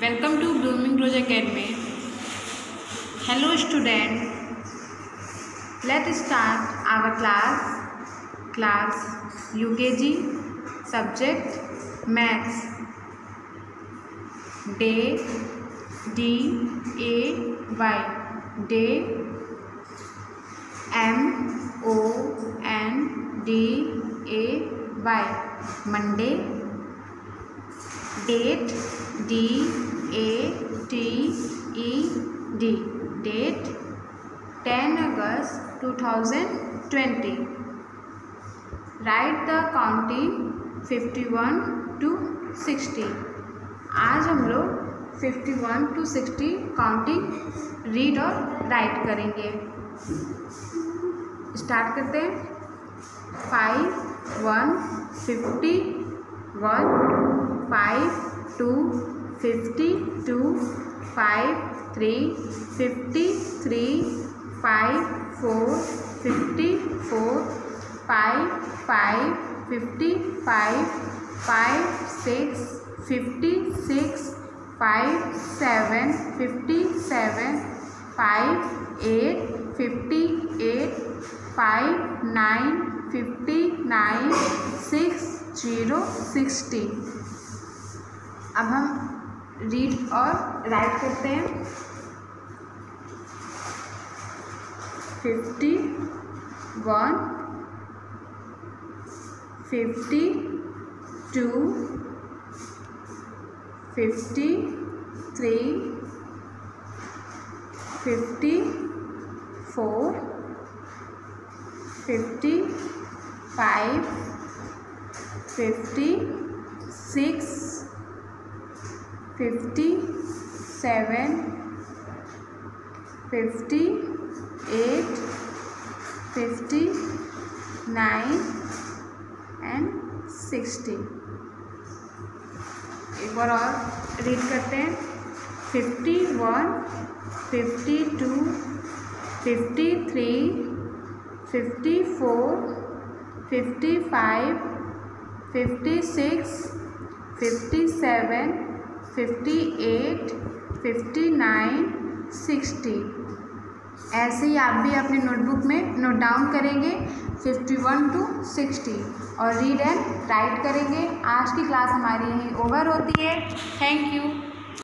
Welcome to blooming rose academy hello student let start our class class UKG subject maths day D A Y day M O N D A Y Monday date D A T E D date ten August two thousand twenty right the counting fifty one to sixty आज हम लोग fifty one to sixty counting read और write करेंगे। Start करते हैं। Five one fifty one 5 2 52 5 3 53 5 4 54 5 5 55 5 6 56 5 7 57 5 8 58 5 9 59 6 0 60 अब हम read और राइट करते हैं. Fifty one fifty two fifty three fifty four fifty five fifty six fifty seven fifty eight fifty nine and sixty एक बार और रीड करते हैं. Fifty one fifty two fifty three fifty four fifty five fifty six fifty seven fifty eight fifty nine sixty ऐसे ही आप भी अपने नोटबुक में नोट डाउन करेंगे फिफ्टी वन टू सिक्सटी और रीड एंड राइट करेंगे. आज की क्लास हमारी यहीं ओवर होती है. Thank you